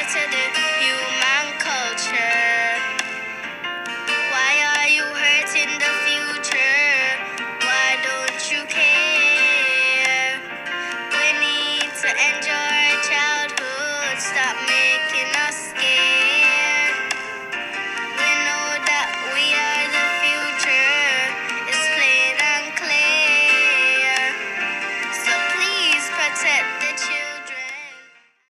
part the human culture. Why are you hurting the future? Why don't you care? We need to end your childhood. Stop making us scared.